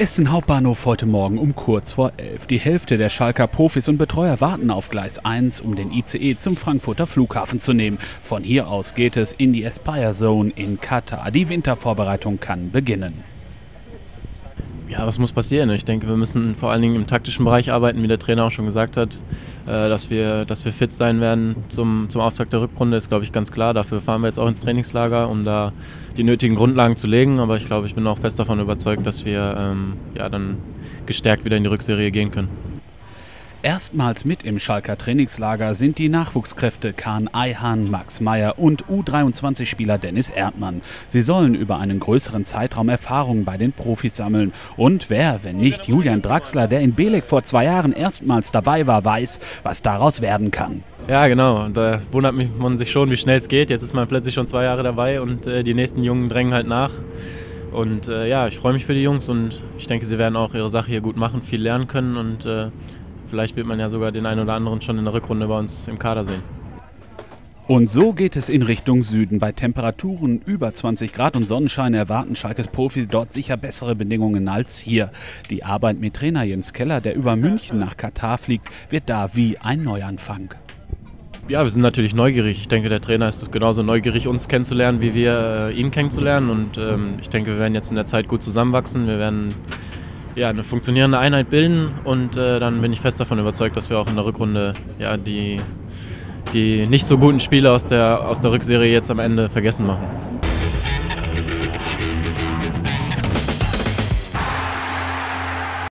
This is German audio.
Essen Hauptbahnhof heute Morgen um kurz vor elf. Die Hälfte der Schalker Profis und Betreuer warten auf Gleis 1, um den ICE zum Frankfurter Flughafen zu nehmen. Von hier aus geht es in die Aspire Zone in Katar. Die Wintervorbereitung kann beginnen. Ja, was muss passieren? Ich denke, wir müssen vor allen Dingen im taktischen Bereich arbeiten, wie der Trainer auch schon gesagt hat. Äh, dass, wir, dass wir fit sein werden zum, zum Auftakt der Rückrunde, ist, glaube ich, ganz klar. Dafür fahren wir jetzt auch ins Trainingslager, um da die nötigen Grundlagen zu legen. Aber ich glaube, ich bin auch fest davon überzeugt, dass wir ähm, ja, dann gestärkt wieder in die Rückserie gehen können. Erstmals mit im Schalker Trainingslager sind die Nachwuchskräfte Kahn Eihan, Max Meyer und U23-Spieler Dennis Erdmann. Sie sollen über einen größeren Zeitraum Erfahrung bei den Profis sammeln. Und wer, wenn nicht Julian Draxler, der in Belek vor zwei Jahren erstmals dabei war, weiß, was daraus werden kann. Ja, genau. Da wundert man sich schon, wie schnell es geht. Jetzt ist man plötzlich schon zwei Jahre dabei und äh, die nächsten Jungen drängen halt nach. Und äh, ja, ich freue mich für die Jungs und ich denke, sie werden auch ihre Sache hier gut machen, viel lernen können und äh, Vielleicht wird man ja sogar den einen oder anderen schon in der Rückrunde bei uns im Kader sehen. Und so geht es in Richtung Süden. Bei Temperaturen über 20 Grad und Sonnenschein erwarten Schalkes Profis dort sicher bessere Bedingungen als hier. Die Arbeit mit Trainer Jens Keller, der über München nach Katar fliegt, wird da wie ein Neuanfang. Ja, wir sind natürlich neugierig. Ich denke, der Trainer ist genauso neugierig, uns kennenzulernen, wie wir äh, ihn kennenzulernen. Und ähm, ich denke, wir werden jetzt in der Zeit gut zusammenwachsen. Wir werden ja, eine funktionierende Einheit bilden und äh, dann bin ich fest davon überzeugt, dass wir auch in der Rückrunde ja, die, die nicht so guten Spiele aus der, aus der Rückserie jetzt am Ende vergessen machen.